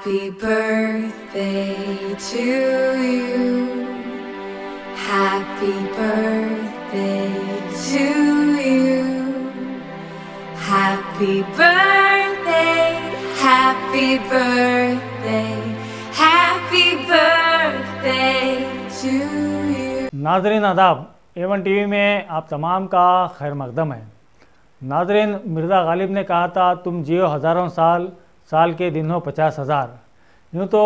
Happy birthday to you. Happy birthday to you. Happy birthday, happy birthday, happy birthday to you. नाजरीन आदाब Avon TV में आप तमाम का खैर मकदम है नाजरीन मिर्ज़ा गालिब ने कहा था तुम जियो हज़ारों साल साल के दिन हो पचास हज़ार। यूँ तो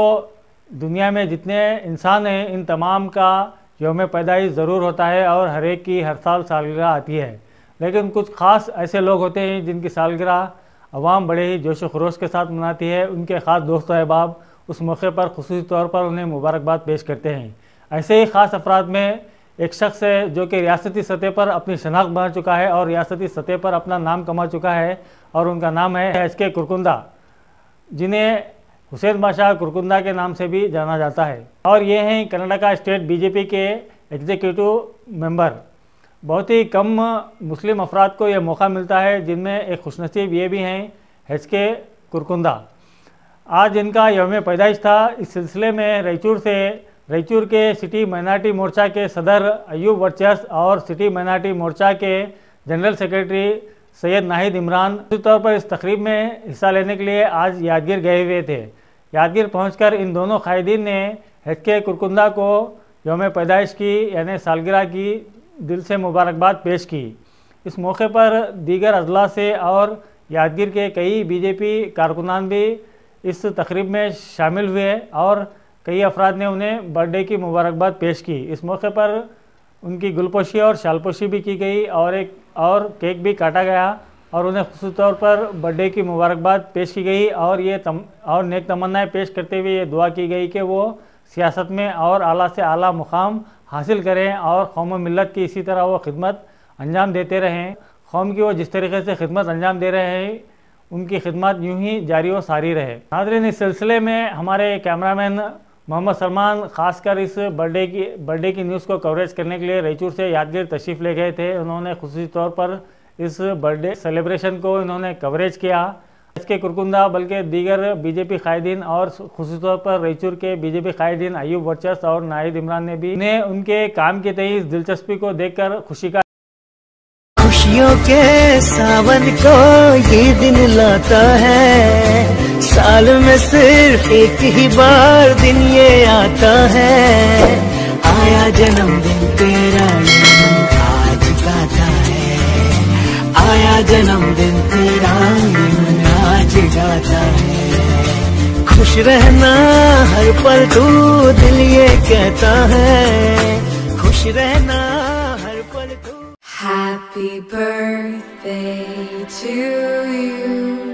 दुनिया में जितने इंसान हैं, इन तमाम का योम पैदाइश ज़रूर होता है और हर एक की हर साल सालगिरह आती है। लेकिन कुछ ख़ास ऐसे लोग होते हैं जिनकी सालगिरह अवाम बड़े ही जोश खरोश के साथ मनाती है। उनके ख़ास दोस्त अहबाब उस मौके पर खसूस तौर पर उन्हें मुबारकबाद पेश करते हैं। ऐसे ही ख़ास अफराद में एक शख्स है जो कि रियासती सतह पर अपनी शनाख्त बना चुका है और रियासती सतह पर अपना नाम कमा चुका है और उनका नाम है एच के कुरकुंदा। जिन्हें हुसैन बादशाह कुरकुंदा के नाम से भी जाना जाता है। और ये हैं कनाडा का स्टेट बीजेपी के एग्जीक्यूटिव मेंबर। बहुत ही कम मुस्लिम अफराद को यह मौका मिलता है, जिनमें एक खुशनसीब ये भी हैं एच के कुरकुंदा। आज इनका यौम पैदाइश था। इस सिलसिले में रायचूर से, रायचूर के सिटी माइनॉरिटी मोर्चा के सदर अयूब वर्चस और सिटी माइनार्टी मोर्चा के जनरल सेक्रेटरी सैयद नाहिद इमरान तौर पर इस तकरीब में हिस्सा लेने के लिए आज यादगीर गए हुए थे। यादगीर पहुंचकर इन दोनों कायदीन ने एच के कुरकुंदा को योम पैदाइश की, यानी सालगिरह की दिल से मुबारकबाद पेश की। इस मौके पर दीगर अजला से और यादगीर के कई बीजेपी कारकुनान भी इस तकरीब में शामिल हुए और कई अफराद ने उन्हें बर्थडे की मुबारकबाद पेश की। इस मौके पर उनकी गुलपोशी और शालपोशी भी की गई और एक और केक भी काटा गया और उन्हें खसूस तौर पर बर्थडे की मुबारकबाद पेश की गई और ये तम, और नेक तमन्नाएँ पेश करते हुए ये दुआ की गई कि वो सियासत में और आला से आला मुकाम हासिल करें और कौम मिलत की इसी तरह वो खिदमत अंजाम देते रहें। कौम की वो जिस तरीके से खिदमत अंजाम दे रहे हैं, उनकी खिदमत यूँ ही जारी व सारी रहे। नाजरीन, इस सिलसिले में हमारे कैमरामैन मोहम्मद सलमान, खासकर इस बर्थडे की बर्थडे की न्यूज़ को कवरेज करने के लिए रायचूर से यादगीर तशरीफ़ ले गए थे। उन्होंने खुशी तौर पर इस बर्थडे सेलिब्रेशन को इन्होंने कवरेज किया। इसके कुरकुंदा, बल्कि दीगर बीजेपी कायदीन और खसूस तौर पर रायचूर के बीजेपी कायदीन अयूब वर्चस और नाहिद इमरान ने भी उन्हें उनके काम के इस दिलचस्पी को देखकर खुशी का खुशियों के सावन को ये दिन लाता है। साल में सिर्फ़ एक ही बार दिन ये आता है। आया जन्मदिन तेरा आज गाता है। आया जन्मदिन तेरा आज गाता है। खुश रहना हर पल तू दिल ये कहता है। खुश रहना हर पल तू। Happy birthday to you.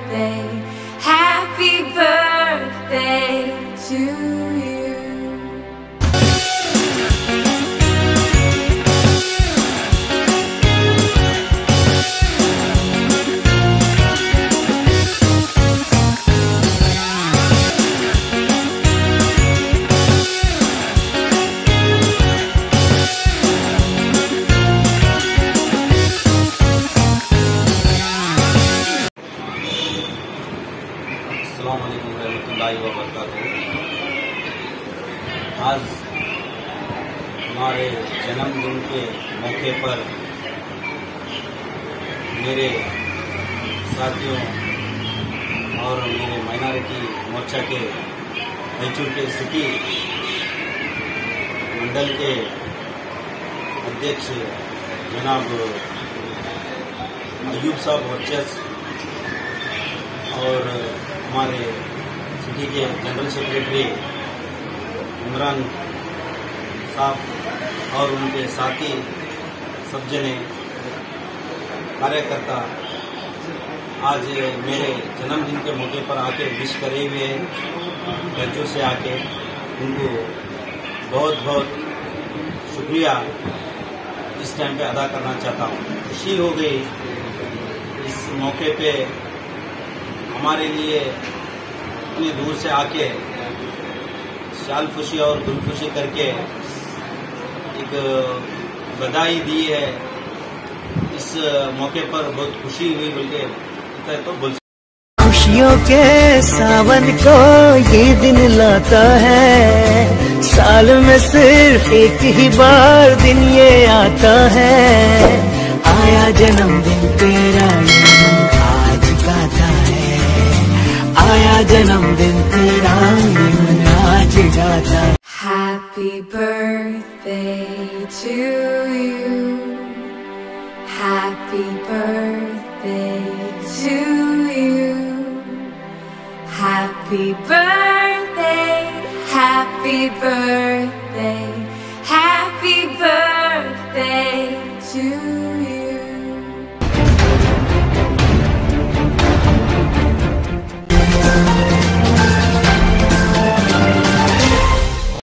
रहमतुल्लाहि आज हमारे जन्मदिन के मौके पर मेरे साथियों और मेरे माइनॉरिटी मोर्चा के रायचूर के सिटी मंडल के अध्यक्ष जनाब अयूब साहब वर्चस और हमारे सिटी के जनरल सेक्रेटरी इमरान साहब और उनके साथी सब जने कार्यकर्ता आज मेरे जन्मदिन के मौके पर आके विश करे हुए बच्चों से आके उनको बहुत बहुत शुक्रिया इस टाइम पे अदा करना चाहता हूँ। खुशी हो गई इस मौके पे हमारे लिए इतनी दूर से आके शाल खुशी और गुलखुशी करके एक बधाई दी है। इस मौके पर बहुत खुशी हुई बोल के तो बोल खुशियों के सावन को ये दिन लाता है। साल में सिर्फ़ एक ही बार दिन ये आता है। आया जन्मदिन तेरा जन्मदिन तेरा ये मन आज गाता है Happy birthday to you. Happy birthday to you. Happy birthday, happy birthday,